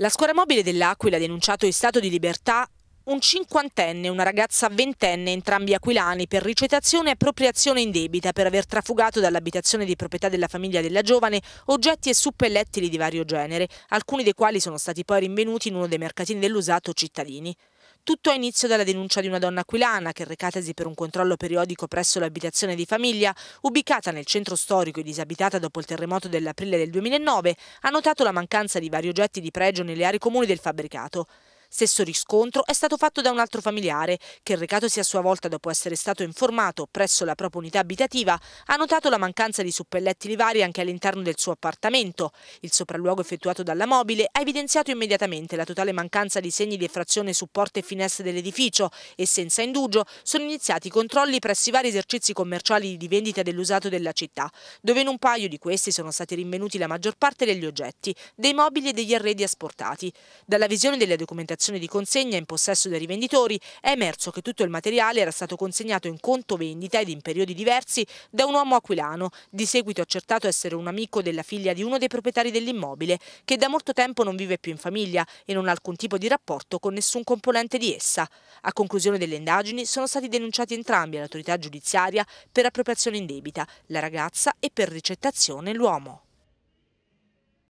La scuola mobile dell'Aquila ha denunciato in stato di libertà un cinquantenne e una ragazza ventenne, entrambi aquilani, per ricettazione e appropriazione indebita per aver trafugato dall'abitazione di proprietà della famiglia della giovane oggetti e suppellettili di vario genere, alcuni dei quali sono stati poi rinvenuti in uno dei mercatini dell'usato cittadini. Tutto ha inizio dalla denuncia di una donna aquilana che, recatasi per un controllo periodico presso l'abitazione di famiglia, ubicata nel centro storico e disabitata dopo il terremoto dell'aprile del 2009, ha notato la mancanza di vari oggetti di pregio nelle aree comuni del fabbricato. Stesso riscontro è stato fatto da un altro familiare che, recatosi a sua volta dopo essere stato informato presso la propria unità abitativa, ha notato la mancanza di suppellettili vari anche all'interno del suo appartamento. Il sopralluogo effettuato dalla mobile ha evidenziato immediatamente la totale mancanza di segni di effrazione su porte e finestre dell'edificio e senza indugio sono iniziati i controlli presso i vari esercizi commerciali di vendita dell'usato della città, dove in un paio di questi sono stati rinvenuti la maggior parte degli oggetti, dei mobili e degli arredi asportati. Dalla visione delle documentazioni operazione di consegna in possesso dei rivenditori è emerso che tutto il materiale era stato consegnato in conto vendita ed in periodi diversi da un uomo aquilano, di seguito accertato essere un amico della figlia di uno dei proprietari dell'immobile, che da molto tempo non vive più in famiglia e non ha alcun tipo di rapporto con nessun componente di essa. A conclusione delle indagini sono stati denunciati entrambi all'autorità giudiziaria per appropriazione indebita, la ragazza e per ricettazione l'uomo.